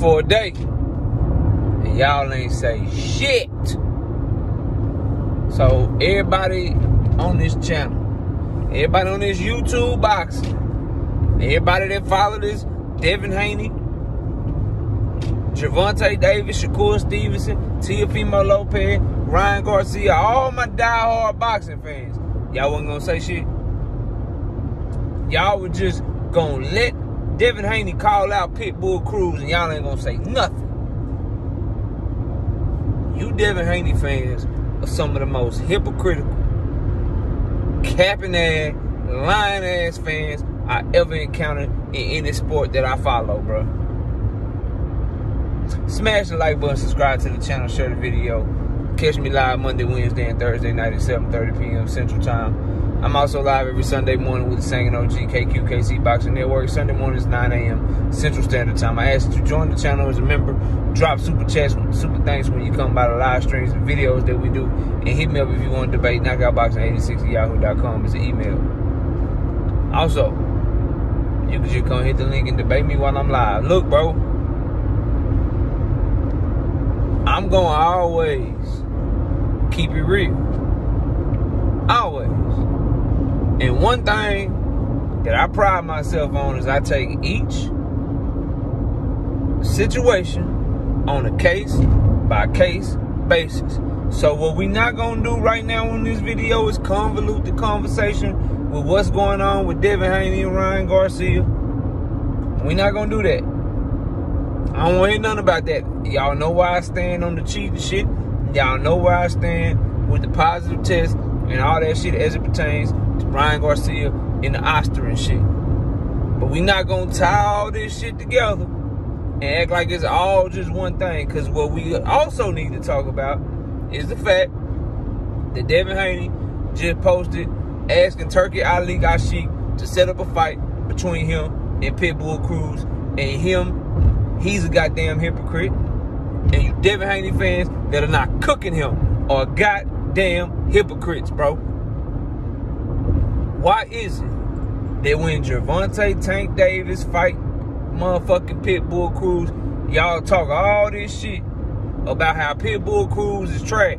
for a day. And y'all ain't say shit. So everybody on this channel, everybody on this YouTube box, everybody that follow this, Devin Haney, Gervonta Davis, Shakur Stevenson, Teofimo Lopez, Ryan Garcia, all my die-hard boxing fans. Y'all wasn't gonna say shit. Y'all were just gonna let Devin Haney call out Pitbull Cruz and y'all ain't gonna say nothing. You Devin Haney fans are some of the most hypocritical, capping ass, lying ass fans I ever encountered in any sport that I follow, bro. Smash the like button, subscribe to the channel, share the video. Catch me live Monday, Wednesday, and Thursday night at 7.30 p.m. Central Time. I'm also live every Sunday morning with the Singing OG KQKC Boxing Network. Sunday mornings 9 a.m. Central Standard Time. I ask that you join the channel as a member. Drop super chats, super thanks when you come by the live streams and videos that we do. And hit me up if you want to debate. Knockoutboxing86 at yahoo.com is the email. Also, you can just come hit the link and debate me while I'm live. Look, bro. I'm going to always keep it real. Always. And one thing that I pride myself on is I take each situation on a case by case basis. So what we not gonna do right now in this video is convolute the conversation with what's going on with Devin Haney and Ryan Garcia. we not gonna do that. I don't want to hear nothing about that. Y'all know why I stand on the cheating shit. Y'all know where I stand with the positive test and all that shit as it pertains to Brian Garcia and the Oster and shit. But we not gonna tie all this shit together and act like it's all just one thing. Cause what we also need to talk about is the fact that Devin Haney just posted asking Turki Al Sheikh to set up a fight between him and Pitbull Cruz and him he's a goddamn hypocrite. And you Devin Haney fans that are not cooking him are goddamn hypocrites, bro. Why is it that when Gervonta Tank Davis fight motherfucking Pitbull Cruz, y'all talk all this shit about how Pitbull Cruz is trash,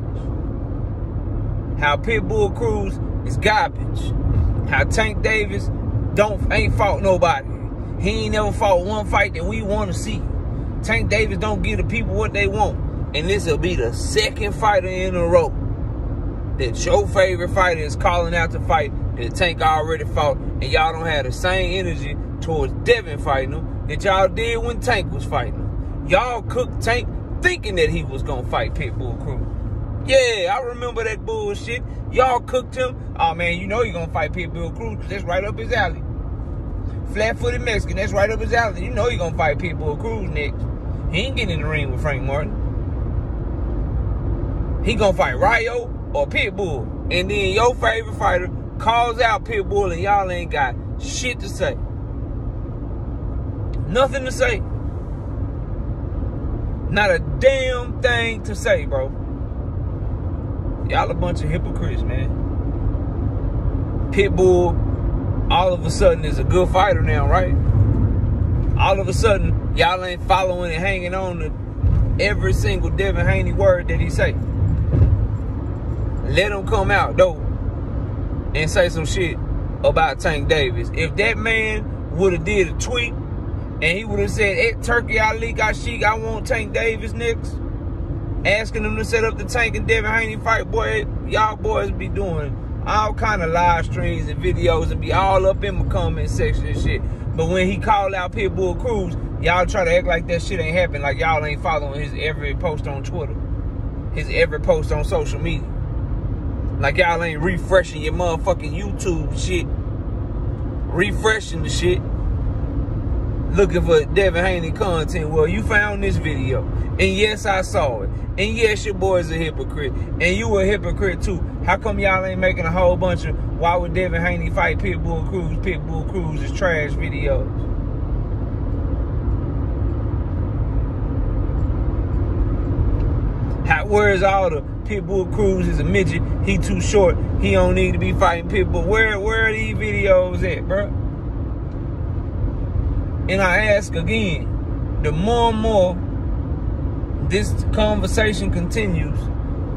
how Pitbull Cruz is garbage, how Tank Davis don't ain't fought nobody. He ain't never fought one fight that we want to see. Tank Davis don't give the people what they want. And this will be the second fighter in a row that your favorite fighter is calling out to fight that Tank already fought. And y'all don't have the same energy towards Devin fighting him that y'all did when Tank was fighting him. Y'all cooked Tank thinking that he was going to fight Pitbull Cruz. Yeah, I remember that bullshit. Y'all cooked him. Oh, man, you know you're going to fight Pitbull Cruz. That's right up his alley. Flat-footed Mexican, that's right up his alley. You know you're going to fight Pitbull Cruz next. He ain't getting in the ring with Frank Martin. He gonna fight Ryo or Pitbull. And then your favorite fighter calls out Pitbull and y'all ain't got shit to say. Nothing to say. Not a damn thing to say, bro. Y'all a bunch of hypocrites, man. Pitbull, all of a sudden, is a good fighter now, right? All of a sudden, Y'all ain't following and hanging on to every single Devin Haney word that he say. Let him come out, though, and say some shit about Tank Davis. If that man would have did a tweet and he would have said, hey, Turki Ali got Sheik, I want Tank Davis next, asking him to set up the Tank and Devin Haney fight, boy, y'all boys be doing all kind of live streams and videos and be all up in my comment section and shit. But when he called out Pitbull Cruz, y'all try to act like that shit ain't happen. Like y'all ain't following his every post on Twitter. His every post on social media. Like y'all ain't refreshing your motherfucking YouTube shit. Refreshing the shit. Looking for Devin Haney content. Well, you found this video. And yes, I saw it. And yes, your boy's a hypocrite. And you a hypocrite too. How come y'all ain't making a whole bunch of why would Devin Haney fight Pitbull Cruz? Pitbull Cruz is trash videos. How, where's all the Pitbull Cruz is a midget? He too short. He don't need to be fighting Pitbull. Where where are these videos at, bro? And I ask again, the more and more this conversation continues,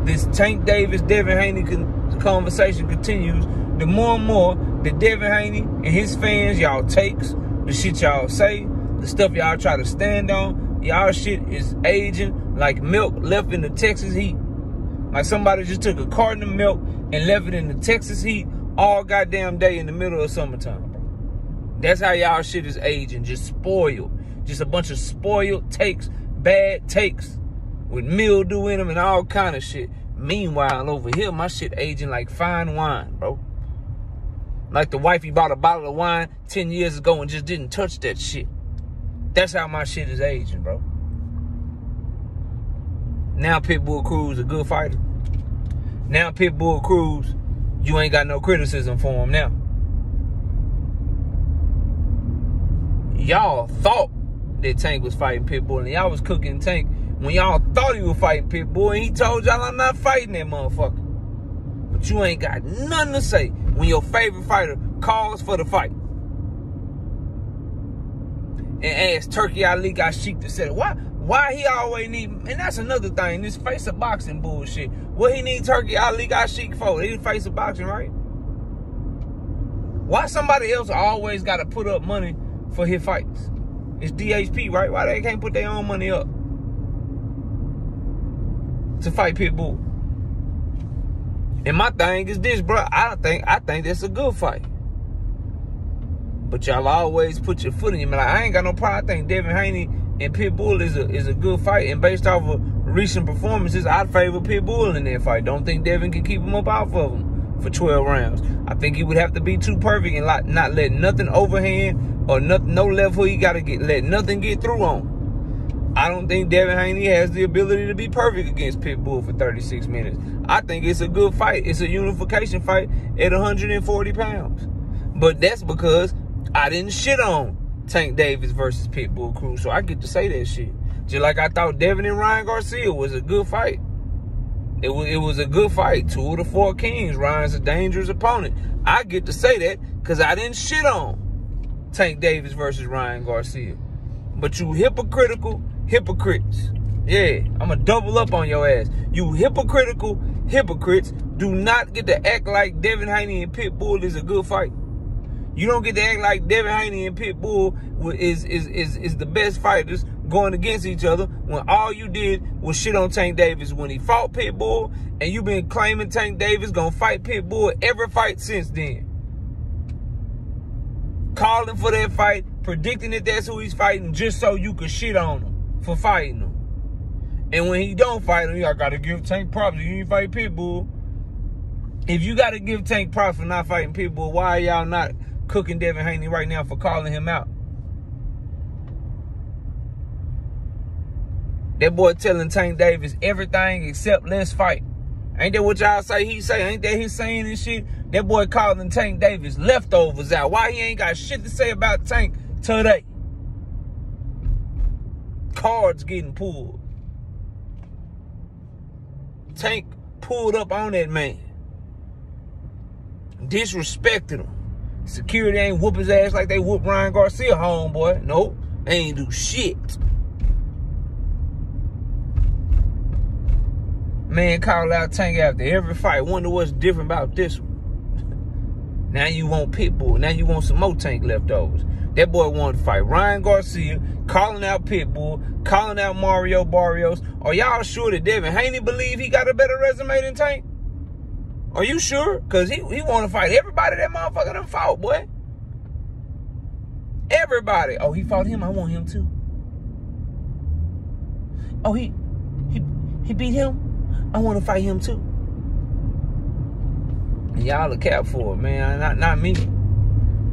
this Tank Davis, Devin Haney con- conversation continues, the more and more that Devin Haney and his fans, y'all takes, the shit y'all say, the stuff y'all try to stand on, y'all shit is aging like milk left in the Texas heat. Like somebody just took a carton of milk and left it in the Texas heat all goddamn day in the middle of summertime. That's how y'all shit is aging, just spoiled. Just a bunch of spoiled takes, bad takes with mildew in them and all kind of shit. Meanwhile, over here, my shit aging like fine wine, bro. Like the wife he bought a bottle of wine 10 years ago and just didn't touch that shit. That's how my shit is aging, bro. Now Pitbull Cruz a good fighter. Now Pitbull Cruz, you ain't got no criticism for him now. Y'all thought that Tank was fighting Pitbull and y'all was cooking Tank when y'all thought he was fighting Pitbull and he told y'all I'm not fighting that motherfucker. But you ain't got nothing to say when your favorite fighter calls for the fight. And asked Turki Ali got Sheik to say, why why he always need and that's another thing, this face of boxing bullshit. What he need Turki Ali got Sheik for? He face of boxing, right? Why somebody else always gotta put up money for his fights? It's DHP, right? Why they can't put their own money up to fight Pitbull? And my thing is this, bro. I think I think that's a good fight. But y'all always put your foot in your mouth. Like, I ain't got no problem. I think Devin Haney and Pitbull is a is a good fight. And based off of recent performances, I'd favor Pitbull in that fight. Don't think Devin can keep him up off of him for 12 rounds. I think he would have to be too perfect and like not let nothing overhand or nothing, no level he gotta get let nothing get through on. I don't think Devin Haney has the ability to be perfect against Pitbull for 36 minutes. I think it's a good fight. It's a unification fight at 140 pounds. But that's because I didn't shit on Tank Davis versus Pitbull Cruz, so I get to say that shit. Just like I thought Devin and Ryan Garcia was a good fight. It was, it was a good fight. Two of the four kings. Ryan's a dangerous opponent. I get to say that because I didn't shit on Tank Davis versus Ryan Garcia. But you hypocritical hypocrites. Yeah, I'm going to double up on your ass. You hypocritical hypocrites do not get to act like Devin Haney and Pitbull is a good fight. You don't get to act like Devin Haney and Pitbull is, is, is, is the best fighters going against each other when all you did was shit on Tank Davis when he fought Pitbull and you've been claiming Tank Davis gonna fight Pitbull every fight since then. Calling for that fight, predicting that that's who he's fighting just so you could shit on him for fighting him. And when he don't fight him, y'all gotta give Tank props. You ain't fight Pitbull. If you gotta give Tank props for not fighting Pitbull, why y'all not cooking Devin Haney right now for calling him out? That boy telling Tank Davis everything except let's fight. Ain't that what y'all say he say? Ain't that he saying and shit? That boy calling Tank Davis leftovers out. Why he ain't got shit to say about Tank today? cards getting pulled. Tank pulled up on that man. Disrespected him. Security ain't whoop his ass like they whoop Ryan Garcia homeboy. Nope. They ain't do shit. Man called out Tank after every fight. Wonder what's different about this one. Now you want Pitbull. Now you want some more Tank leftovers. That boy wanted to fight Ryan Garcia, calling out Pitbull, calling out Mario Barrios. Are y'all sure that Devin Haney believe he got a better resume than Tank? Are you sure? Because he, he want to fight everybody that motherfucker done fought, boy. Everybody. Oh, he fought him. I want him too. Oh, he he he beat him. I want to fight him too. Y'all a cap for it, man. Not not me.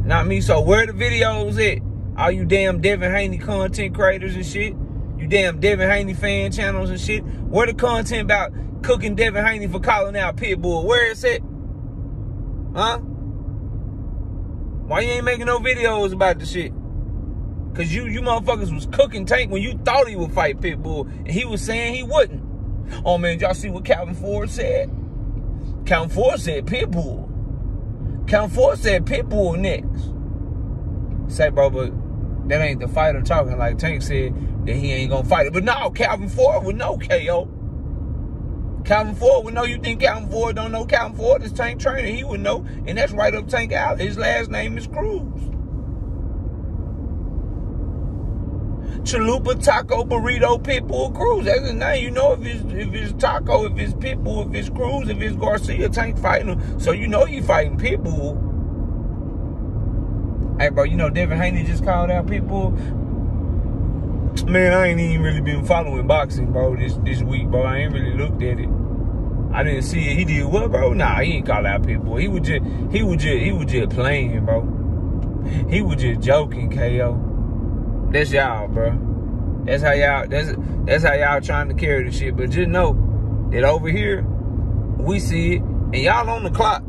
Not me. So where the videos at? All you damn Devin Haney content creators and shit. You damn Devin Haney fan channels and shit. Where the content about cooking Devin Haney for calling out Pitbull? Where is it? Huh? Why you ain't making no videos about the shit? Cause you you motherfuckers was cooking Tank when you thought he would fight Pitbull. And he was saying he wouldn't. Oh man, y'all see what Calvin Ford said? Calvin Ford said Pitbull. Calvin Ford said Pitbull next. Say, bro, but that ain't the fighter talking. Like Tank said that he ain't gonna fight it. But no, Calvin Ford would know KO. Calvin Ford would know. You think Calvin Ford don't know Calvin Ford is Tank trainer? He would know, and that's right up Tank alley. His last name is Cruz. Chalupa Taco Burrito Pitbull Cruz. That's his name. You know if it's if it's Taco, if it's Pitbull, if it's Cruz, if it's Garcia, Tank fighting. So you know he fighting Pitbull. Hey, bro, you know Devin Haney just called out Pitbull. Man, I ain't even really been following boxing, bro, this this week, bro. I ain't really looked at it. I didn't see it. He did what, bro? Nah, he ain't call out Pitbull. He was just he was just he was just playing, bro. He was just joking, KO. That's y'all, bro. That's how y'all. That's that's how y'all trying to carry the shit. But just know that over here, we see it, and y'all on the clock.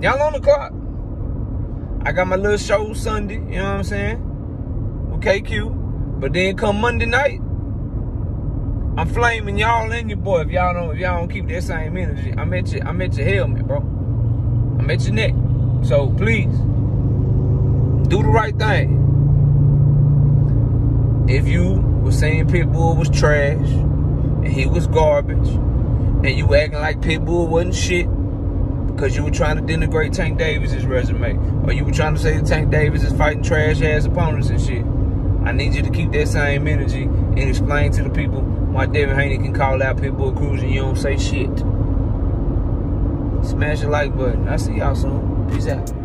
Y'all on the clock. I got my little show Sunday. You know what I'm saying? Okay, KQ. But then come Monday night, I'm flaming y'all and your boy. If y'all don't, if y'all don't keep that same energy, I'm at your, I'm at your helmet, bro. I'm at your neck. So please, do the right thing if you were saying Pitbull was trash and he was garbage and you were acting like Pitbull wasn't shit because you were trying to denigrate Tank Davis's resume or you were trying to say that Tank Davis is fighting trash ass opponents and shit. I need you to keep that same energy and explain to the people why Devin Haney can call out Pitbull Cruz and you don't say shit. Smash the like button. I'll see y'all soon. Peace out.